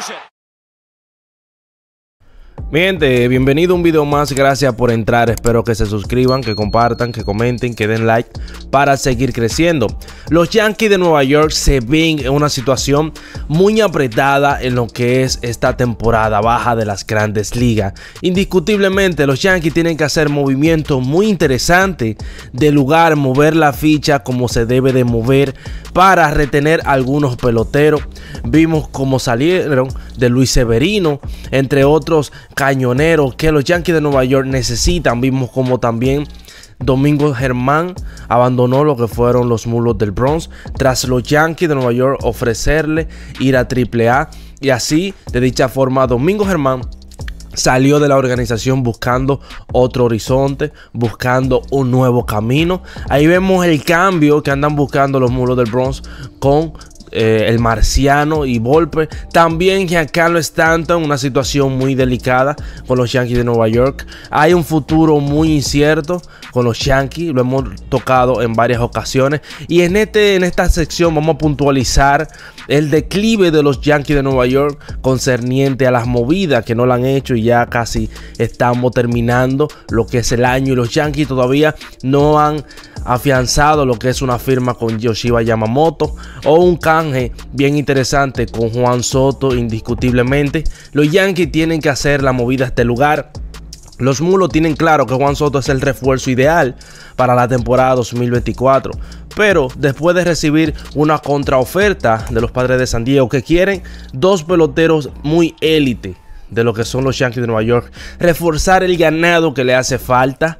conversion. Mi gente, bienvenido a un video más, gracias por entrar, espero que se suscriban, que compartan, que comenten, que den like para seguir creciendo. Los Yankees de Nueva York se ven en una situación muy apretada en lo que es esta temporada baja de las grandes ligas. Indiscutiblemente los Yankees tienen que hacer movimientos muy interesantes de lugar, mover la ficha como se debe de mover para retener algunos peloteros. Vimos cómo salieron de Luis Severino, entre otros cañoneros que los Yankees de Nueva York necesitan. Vimos como también Domingo Germán abandonó lo que fueron los mulos del Bronx tras los Yankees de Nueva York ofrecerle ir a AAA y así de dicha forma Domingo Germán salió de la organización buscando otro horizonte, buscando un nuevo camino. Ahí vemos el cambio que andan buscando los mulos del Bronx con eh, el Marciano y Volpe. También Giancarlo Stanton, una situación muy delicada con los Yankees de Nueva York. Hay un futuro muy incierto con los Yankees, lo hemos tocado en varias ocasiones. Y en, este, en esta sección vamos a puntualizar el declive de los Yankees de Nueva York concerniente a las movidas que no lo han hecho y ya casi estamos terminando lo que es el año y los Yankees todavía no han afianzado lo que es una firma con Yoshiba Yamamoto o un canje bien interesante con Juan Soto indiscutiblemente. Los Yankees tienen que hacer la movida a este lugar. Los mulos tienen claro que Juan Soto es el refuerzo ideal para la temporada 2024. Pero después de recibir una contraoferta de los padres de San Diego que quieren dos peloteros muy élite de lo que son los Yankees de Nueva York, reforzar el ganado que le hace falta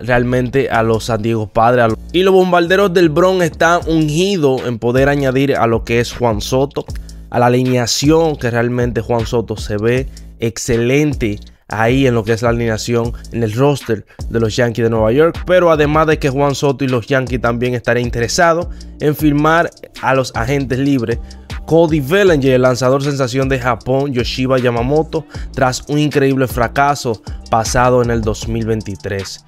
realmente a los San Diego Padres. Y los bombarderos del Bronx están ungidos en poder añadir a lo que es Juan Soto, a la alineación que realmente Juan Soto se ve excelente ahí en lo que es la alineación en el roster de los Yankees de Nueva York. Pero además de que Juan Soto y los Yankees también estarían interesados en firmar a los agentes libres Cody Bellinger, el lanzador sensación de Japón, Yoshiba Yamamoto, tras un increíble fracaso pasado en el 2023.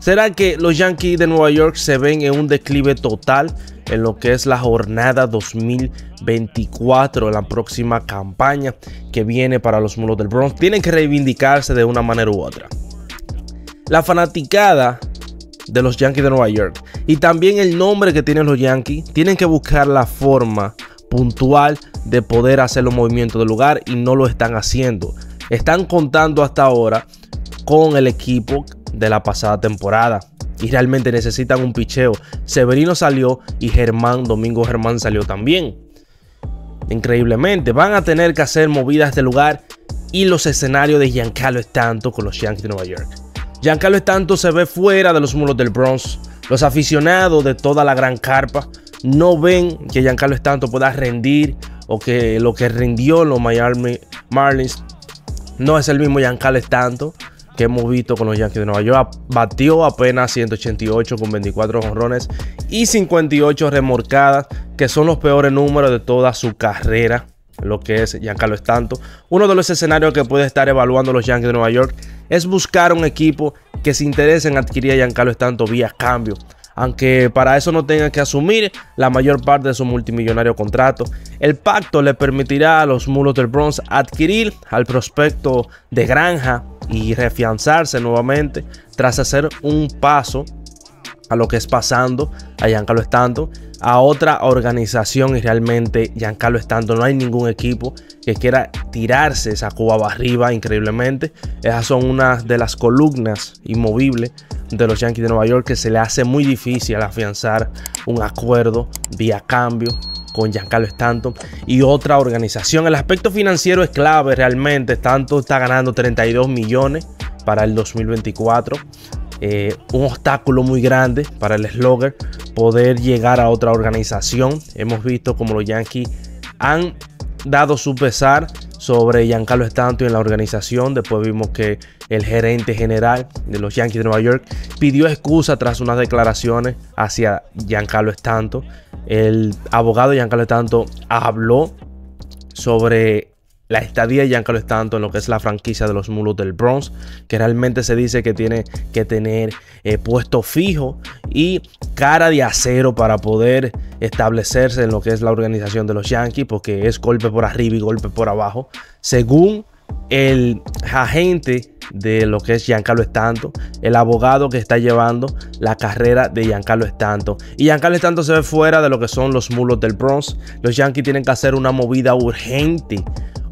¿Será que los Yankees de Nueva York se ven en un declive total en lo que es la jornada 2024, la próxima campaña que viene para los mulos del Bronx? Tienen que reivindicarse de una manera u otra. La fanaticada de los Yankees de Nueva York y también el nombre que tienen los Yankees tienen que buscar la forma puntual de poder hacer los movimientos del lugar y no lo están haciendo. Están contando hasta ahora con el equipo de la pasada temporada y realmente necesitan un picheo. Severino salió y Germán, Domingo Germán salió también. Increíblemente, van a tener que hacer movidas de lugar y los escenarios de Giancarlo Stanton con los Yankees de Nueva York. Giancarlo Stanton se ve fuera de los muros del Bronx. Los aficionados de toda la gran carpa no ven que Giancarlo Stanton pueda rendir o que lo que rindió los Miami Marlins no es el mismo Giancarlo Stanton que hemos visto con los Yankees de Nueva York. Batió apenas 188 con 24 honrones y 58 remorcadas, que son los peores números de toda su carrera, lo que es Giancarlo Stanton. Uno de los escenarios que puede estar evaluando los Yankees de Nueva York es buscar un equipo que se interese en adquirir a Giancarlo Stanton vía cambio aunque para eso no tengan que asumir la mayor parte de su multimillonario contrato. El pacto le permitirá a los mulos del Bronx adquirir al prospecto de granja y refianzarse nuevamente tras hacer un paso a lo que es pasando a Giancarlo Stanton a otra organización y realmente Giancarlo Stanton no hay ningún equipo que quiera tirarse esa cuba arriba increíblemente esas son unas de las columnas inmovibles de los Yankees de Nueva York que se le hace muy difícil afianzar un acuerdo vía cambio con Giancarlo Stanton y otra organización. El aspecto financiero es clave realmente. Tanto está ganando 32 millones para el 2024. Eh, un obstáculo muy grande para el Slugger poder llegar a otra organización. Hemos visto como los Yankees han dado su pesar sobre Giancarlo Stanton en la organización. Después vimos que el gerente general de los Yankees de Nueva York pidió excusa tras unas declaraciones hacia Giancarlo Stanton. El abogado Giancarlo Stanton habló sobre la estadía de Giancarlo Stanton en lo que es la franquicia de los mulos del Bronx, que realmente se dice que tiene que tener eh, puesto fijo y cara de acero para poder establecerse en lo que es la organización de los Yankees, porque es golpe por arriba y golpe por abajo, según el agente de lo que es Giancarlo Stanton, el abogado que está llevando la carrera de Giancarlo Stanton. Y Giancarlo Stanton se ve fuera de lo que son los mulos del Bronx. Los Yankees tienen que hacer una movida urgente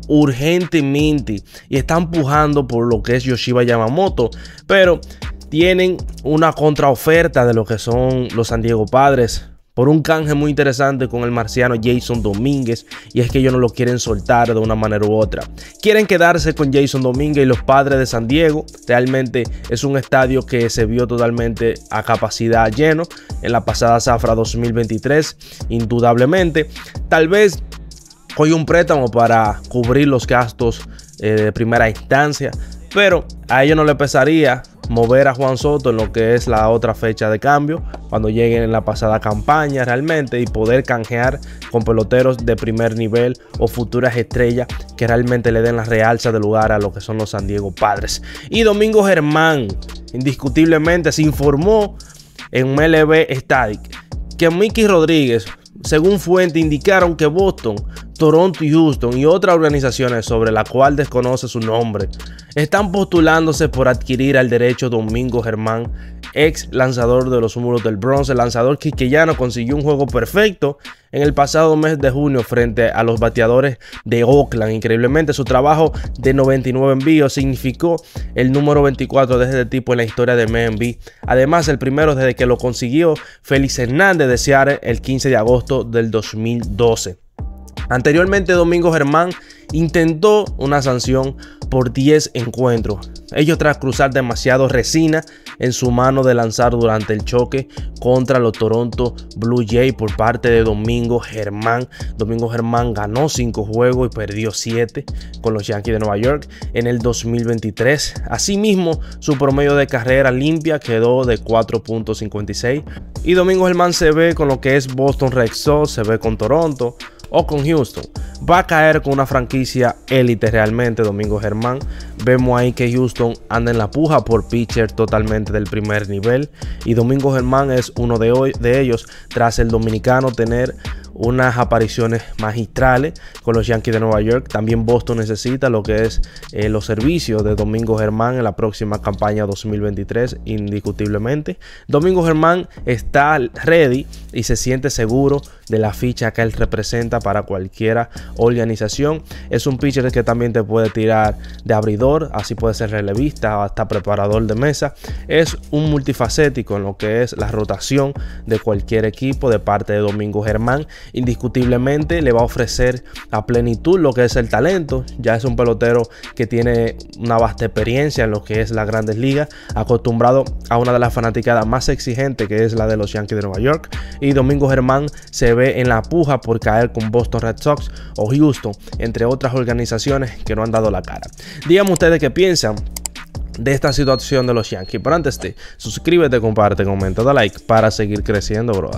urgentemente y están pujando por lo que es Yoshiba Yamamoto, pero tienen una contraoferta de lo que son los San Diego Padres por un canje muy interesante con el marciano Jason Domínguez y es que ellos no lo quieren soltar de una manera u otra. Quieren quedarse con Jason Domínguez y los padres de San Diego. Realmente es un estadio que se vio totalmente a capacidad lleno en la pasada Zafra 2023, indudablemente. Tal vez coge un préstamo para cubrir los gastos eh, de primera instancia, pero a ellos no le pesaría mover a Juan Soto en lo que es la otra fecha de cambio, cuando lleguen en la pasada campaña realmente y poder canjear con peloteros de primer nivel o futuras estrellas que realmente le den la realza de lugar a lo que son los San Diego Padres. Y Domingo Germán, indiscutiblemente, se informó en MLB Static que Mickey Rodríguez, según fuente, indicaron que Boston Toronto y Houston y otras organizaciones sobre la cual desconoce su nombre están postulándose por adquirir al derecho Domingo Germán, ex lanzador de los muros del bronce, lanzador quiqueyano consiguió un juego perfecto en el pasado mes de junio frente a los bateadores de Oakland. Increíblemente su trabajo de 99 envíos significó el número 24 de este tipo en la historia de MLB. Además el primero desde que lo consiguió Félix Hernández de Seattle el 15 de agosto del 2012. Anteriormente Domingo Germán intentó una sanción por 10 encuentros. Ellos tras cruzar demasiado resina en su mano de lanzar durante el choque contra los Toronto Blue Jays por parte de Domingo Germán. Domingo Germán ganó 5 juegos y perdió 7 con los Yankees de Nueva York en el 2023. Asimismo, su promedio de carrera limpia quedó de 4.56 y Domingo Germán se ve con lo que es Boston Red Sox, se ve con Toronto o con Houston. Va a caer con una franquicia élite realmente, Domingo Germán. Vemos ahí que Houston anda en la puja por pitcher totalmente del primer nivel. Y Domingo Germán es uno de, hoy, de ellos, tras el dominicano tener unas apariciones magistrales con los Yankees de Nueva York. También Boston necesita lo que es eh, los servicios de Domingo Germán en la próxima campaña 2023, indiscutiblemente. Domingo Germán está ready y se siente seguro de la ficha que él representa para cualquiera organización. Es un pitcher que también te puede tirar de abridor, así puede ser relevista, hasta preparador de mesa. Es un multifacético en lo que es la rotación de cualquier equipo de parte de Domingo Germán indiscutiblemente le va a ofrecer a plenitud lo que es el talento. Ya es un pelotero que tiene una vasta experiencia en lo que es las grandes ligas, acostumbrado a una de las fanaticadas más exigentes que es la de los Yankees de Nueva York. Y Domingo Germán se ve en la puja por caer con Boston Red Sox o Houston, entre otras organizaciones que no han dado la cara. Díganme ustedes qué piensan de esta situación de los Yankees. Pero antes de suscríbete, comparte, comenta, da like para seguir creciendo, bro.